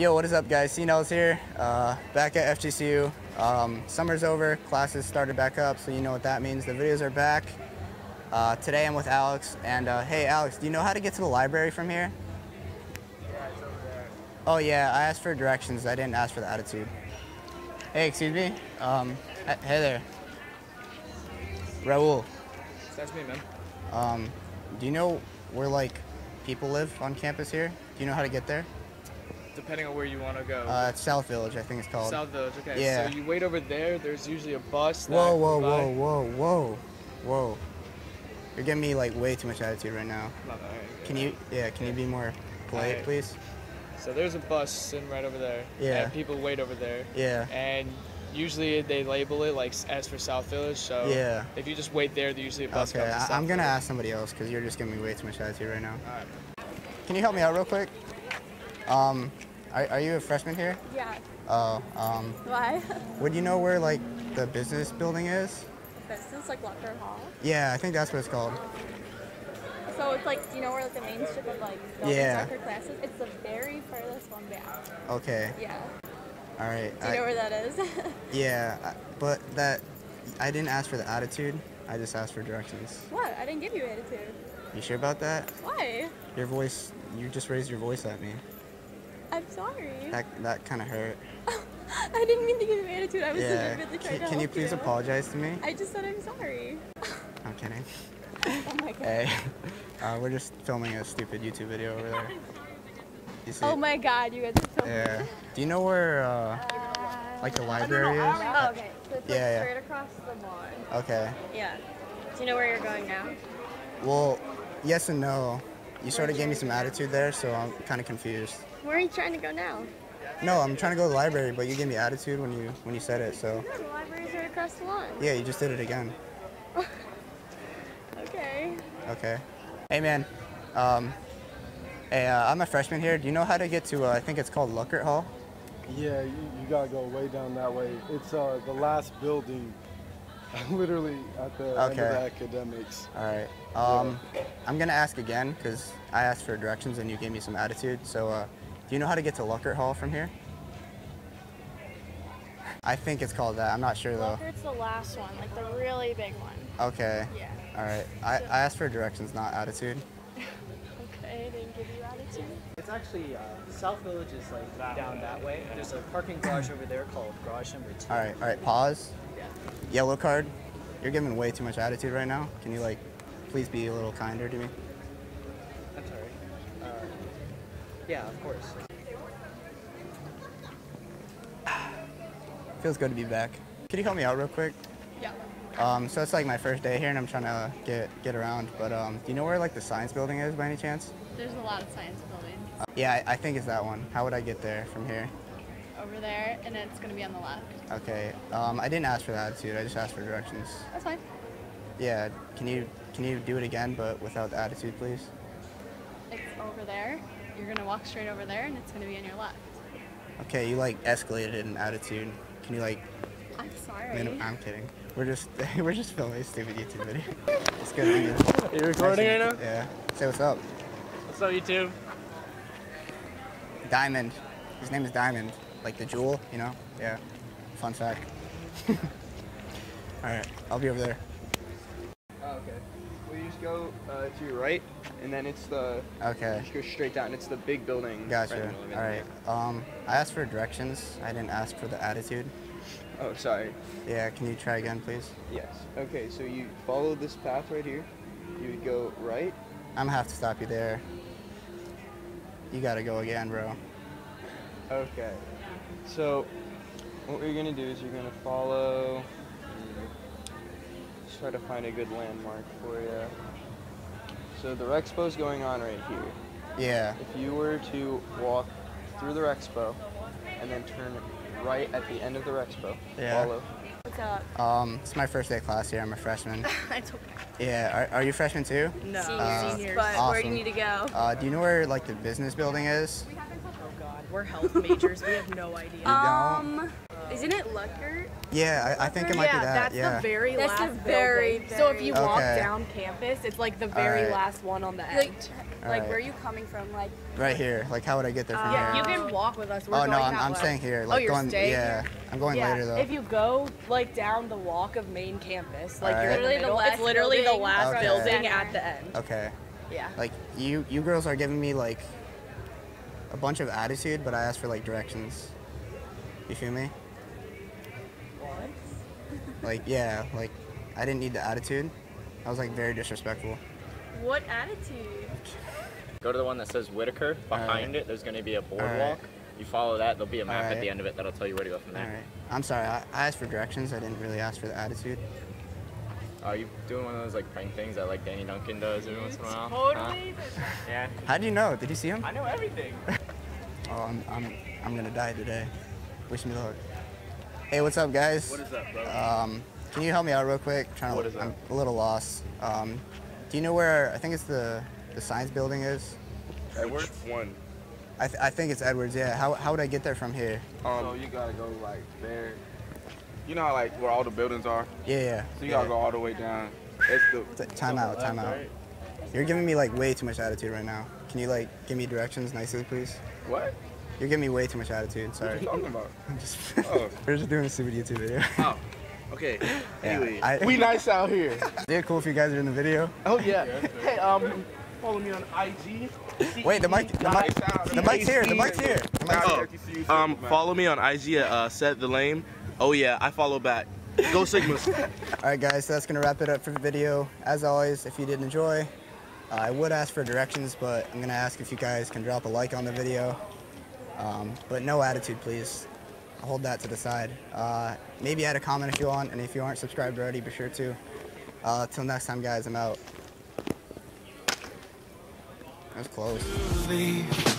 Yo, what is up guys? CNelzz here, uh, back at FGCU. Um, summer's over, classes started back up, so you know what that means. The videos are back. Uh, today I'm with Alex, and uh, hey Alex, do you know how to get to the library from here? Yeah, it's over there. Oh yeah, I asked for directions, I didn't ask for the attitude. Hey, excuse me? Um, hey there. Raul, That's me, man. um, do you know where like people live on campus here? Do you know how to get there? Depending on where you want to go. Uh, it's South Village, I think it's called. South Village. Okay. yeah. So you wait over there. There's usually a bus. that Whoa, whoa, whoa, whoa, whoa, whoa. You're giving me like way too much attitude right now. No, no, Can you, yeah, can you be more polite, Alright. please? So there's a bus sitting right over there. Yeah. And people wait over there. Yeah. And usually they label it like as for South Village. So Yeah. if you just wait there, there's usually a bus Okay, comes South I'm gonna Village. ask somebody else because you're just giving me way too much attitude right now. Alright. Can you help me out real quick? Um, are, are you a freshman here? Yeah. Oh, um, Why? would you know where like the business building is? Business like Locker Hall. Yeah, I think that's what it's called. So it's like do you know where like the main strip of like Yeah. for classes. It's the very furthest one back. Okay, Yeah. all right. Do you know where that is? yeah, I- but that I didn't ask for the attitude. I just asked for directions. what? I didn't give you attitude. You sure about that? Why? Your voice, you just raised your voice at me. I'm sorry. That that kind of hurt. I didn't mean to give you an attitude. I was Yeah. legitimately trying Can, to can you please apologize to me? I just said I'm sorry. I'm kidding. Oh my god. Hey, uh, we're just filming a stupid YouTube video over there. You see? Oh my god, you guys are so Yeah. Do you know where uh, like the library is? Oh, okay. So it's like Yeah, yeah. straight across the lawn. Okay. Yeah. Do you know where you're going now? Well, yes and no. You sort of gave me some attitude there, so I'm kind of confused. Where are you trying to go now? No, I'm trying to go to the library, but you gave me attitude when you when you said it. So No, the library's right across the lawn. yeah, you just did it again. Okay. Okay. Hey man, um, hey, uh, I'm a freshman here. Do you know how to get to? Uh, I think it's called Lutgert Hall. Yeah, you, you gotta go way down that way. It's uh, the last building, literally at the end of the academics. All right. Um, I'm gonna ask again because I asked for directions and you gave me some attitude. So, uh, do you know how to get to Lutgert Hall from here? I think it's called that. I'm not sure though. Lutgert's the last one, like the really big one. Okay. Yeah. All right. I, I asked for directions, not attitude. Okay, I didn't give you attitude. It's actually uh, South Village is like down that way. There's a parking garage over there called garage number two. All right. All right. Pause. Yeah. Yellow card. You're giving way too much attitude right now. Can you like, please be a little kinder to me? I'm sorry. Uh, yeah, of course. Feels good to be back. Could you help me out real quick? Yeah. Um, so it's like my first day here, and I'm trying to get get around. But um, do you know where like the science building is by any chance? There's a lot of science buildings Uh, yeah, I, I think it's that one. How would I get there from here? over there, and it's going to be on the left. Okay. Um, I didn't ask for the attitude. I just asked for directions. That's fine. Yeah. Can you can you do it again, but without the attitude, please? It's over there. You're going to walk straight over there, and it's going to be on your left. Okay. You like escalated in attitude. Can you like? I'm sorry. min- I'm kidding. We're just we're just filming a stupid YouTube video. It's good. to be Are you recording right now? Yeah. Say what's up. What's up, YouTube? Diamond. His name is Diamond, like the jewel, you know? Yeah. Fun fact. All right, I'll be over there. Oh, okay. Just go uh, to your right, and then it's the. Okay. Just go straight down. It's the big building. Gotcha. the middle of it. All right. Um, I asked for directions. I didn't ask for the attitude. Oh, sorry. Yeah. Can you try again, please? Yes. Okay, so you follow this path right here. You would go right. I'm gonna have to stop you there. You gotta go again, bro. Okay. So, what you're gonna do is you're gonna follow. Just try to find a good landmark for you. So the Rexpo's going on right here. Yeah. If you were to walk through the Rexpo and then turn right at the end of the Rexpo, Yeah. follow. What's up? Um, it's my first day of class here. I'm a freshman. it's okay. Yeah. Are, are you freshmen too? No. Uh, Seniors. But where do you need to go? Uh, do you know where like the business building is? Oh God, we're health majors. We have no idea. You don't? Um, Isn't it Lutgert? Yeah, I, I think it might yeah, be that. that's yeah. the very That's last the very, building. So if you very- walk down campus, it's like the very Alright. last one on the Like, end. like Alright. where are you coming from? Like, right here. Like, how would I get there from yeah, here? you can walk with us. We're oh going no, I'm, I'm staying here. oh, Like you're going. staying yeah, here? I'm going yeah, later though. if you go like down the walk of main campus, like you're in the Literally the last it's literally the building last Okay. building at the end. okay. Yeah. Like you, you girls are giving me like a bunch of attitude, but I asked for like directions. You feel me? Like yeah, like I didn't need the attitude. I was like very disrespectful. what attitude? Go to the one that says Whitaker. Behind Alright. it, there's going to be a boardwalk. Alright. You follow that, there'll be a map at the end of it that'll tell you where to go from there. right. I'm sorry. I, I asked for directions. I didn't really ask for the attitude. Are you doing one of those like prank things that like Danny Duncan does every once in a while? Totally. Huh? Yeah. How would you know? Did you see him? I know everything. Oh, I'm, I'm, I'm gonna die today. Wish me luck. Hey, what's up, guys? What is up, bro? Um, can you help me out real quick? I'm trying to, What is I'm a little lost. Um, do you know where I think it's the the science building is? Edwards? One. I, th- I think it's Edwards. Yeah. How, how would I get there from here? Um, so you gotta go like there. You know how, like where all the buildings are? Yeah, yeah. So you yeah. gotta go all the way down. It's the T- time out, time out. You're giving me like way too much attitude right now. Can you like give me directions nicely, please? what? You're giving me way too much attitude. Sorry. What Sorry. you talking about? I'm just, Oh. we're just doing a stupid YouTube video. Oh. Okay. Yeah, Anyway, I- we nice out here. Is it cool if you guys are in the video? Oh yeah. Hey, um, follow me on IG. Wait, the mic, the mic, the mic's here. The mic's here. The mic's here. Oh, um, follow me on IG at uh, Set the Lame. Oh yeah, I follow back. Go Sigmas. All right, guys, so that's gonna wrap it up for the video. As always, if you did enjoy, uh, I would ask for directions, but I'm gonna ask if you guys can drop a like on the video. Um, but no attitude, please. I'll hold that to the side. Uh, maybe add a comment if you want, and if you aren't subscribed already, be sure to. Uh, till next time, guys, I'm out. That was close.